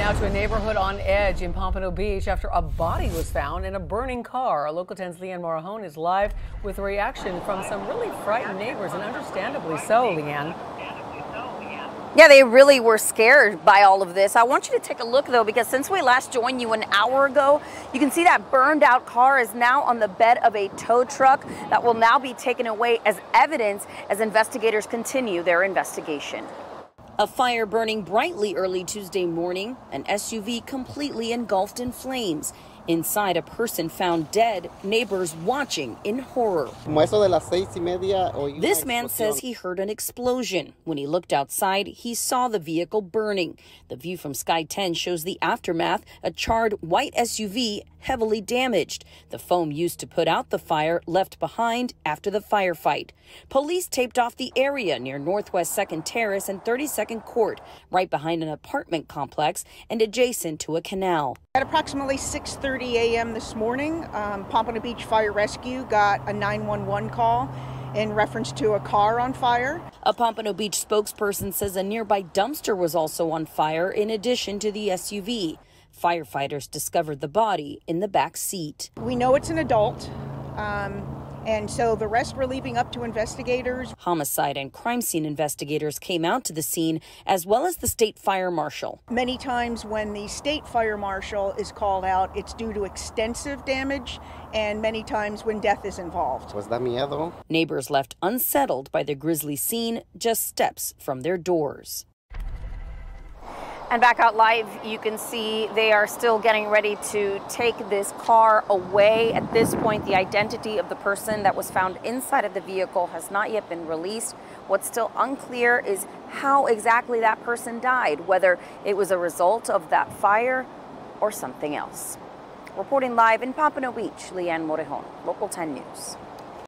Now to a neighborhood on edge in Pompano Beach after a body was found in a burning car. Our local 10's Liane Morejon is live with a reaction from some really frightened neighbors, and understandably so, Liane. Yeah, they really were scared by all of this. I want you to take a look though, because since we last joined you an hour ago, you can see that burned out car is now on the bed of a tow truck that will now be taken away as evidence as investigators continue their investigation. A fire burning brightly early Tuesday morning, an SUV completely engulfed in flames. Inside, a person found dead, neighbors watching in horror. This man says he heard an explosion. When he looked outside, he saw the vehicle burning. The view from Sky 10 shows the aftermath a charred white SUV heavily damaged. The foam used to put out the fire left behind after the firefight. Police taped off the area near Northwest 2nd Terrace and 32nd Court, right behind an apartment complex and adjacent to a canal. At approximately 6:30 a.m. this morning, um, Pompano Beach Fire Rescue got a 911 call in reference to a car on fire. A Pompano Beach spokesperson says a nearby dumpster was also on fire in addition to the SUV. Firefighters discovered the body in the back seat. We know it's an adult. Um, and so the rest were leaving up to investigators. Homicide and crime scene investigators came out to the scene, as well as the state fire marshal. Many times, when the state fire marshal is called out, it's due to extensive damage, and many times when death is involved. Was that miedo? Neighbors left unsettled by the grisly scene just steps from their doors. And back out live, you can see they are still getting ready to take this car away. At this point, the identity of the person that was found inside of the vehicle has not yet been released. What's still unclear is how exactly that person died, whether it was a result of that fire or something else. Reporting live in Pompano Beach, Liane Morejon, Local 10 News.